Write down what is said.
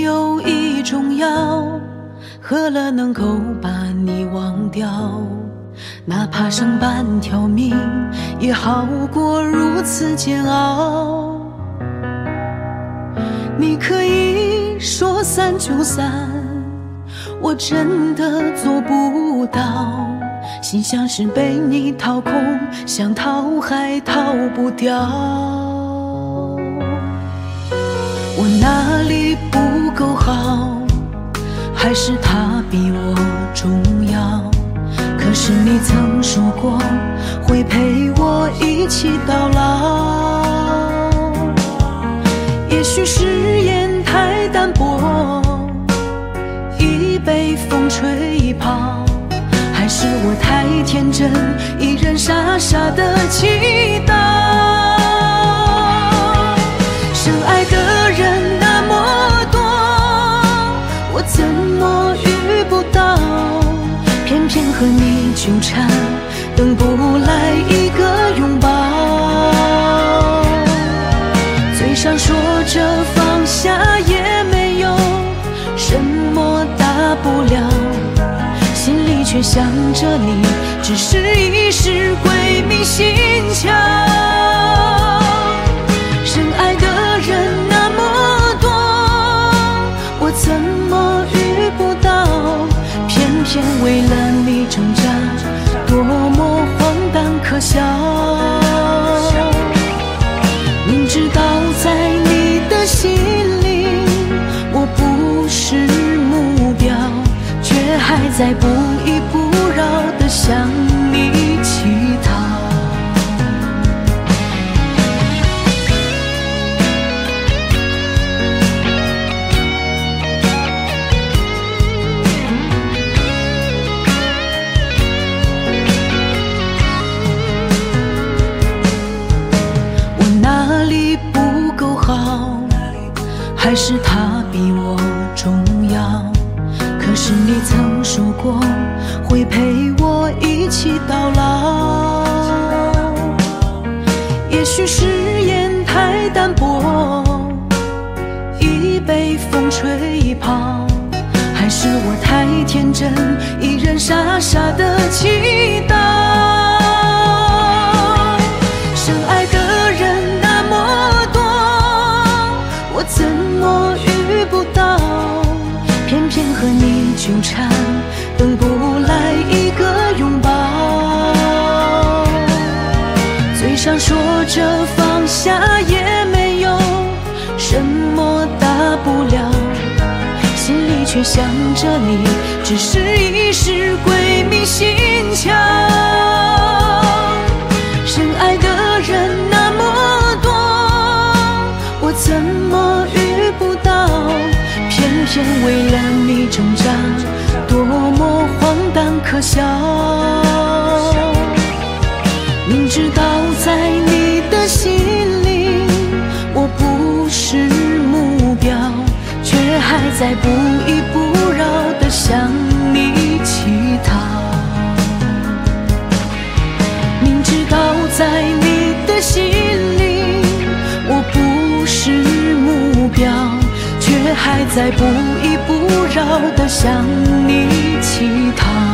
有一种药，喝了能够把你忘掉？哪怕剩半条命，也好过如此煎熬。你可以说散就散，我真的做不到。心像是被你掏空，想逃还逃不掉。不好，还是他比我重要？可是你曾说过会陪我一起到老。也许誓言太单薄，已被风吹跑。还是我太天真，依然傻傻的祈祷。纠缠，等不来一个拥抱。嘴上说着放下也没有什么大不了。心里却想着你，只是一时鬼迷心窍。深爱的人那么多，我怎么遇不到？偏偏为了你挣扎，多么荒诞可笑。明知道在你的心里，我不是目标，却还在不。依不饶的想是他比我重要？可是你曾说过会陪我。一起到老，也许誓言太单薄，已被风吹跑，还是我太天真，依然傻傻的祈祷。着放下也没有什么大不了，心里却想着你，只是一时鬼迷心窍。深爱的人那么多，我怎么遇不到？偏偏为了你挣扎，多么荒诞可笑。明知道。在不依不饶地向你乞讨。明知道在你的心里，我不是目标，却还在不依不饶地向你乞讨。